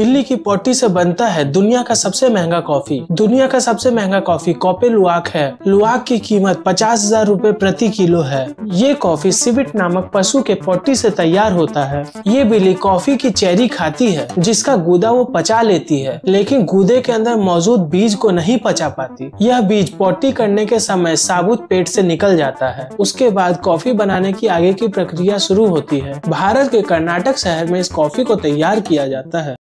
बिल्ली की पोटी से बनता है दुनिया का सबसे महँगा कॉफ़ी। दुनिया का सबसे महँगा कॉफ़ी कॉपे लुआक है। लुआक की कीमत पचास हज़ार रूपए प्रति किलो है। ये कॉफ़ी सिविट नामक पशु के पोटी से तैयार होता है। ये बिल्ली कॉफ़ी की चेरी खाती है, जिसका गूदा वो पचा लेती है, लेकिन गूदे के अंदर मौजूद बीज को नहीं पचा पाती। यह बीज पोटी करने के समय साबुत पेट से निकल जाता है। उसके बाद कॉफ़ी बनाने की आगे की प्रक्रिया शुरू होती है। भारत के कर्नाटक शहर में इस कॉफ़ी को तैयार किया जाता है।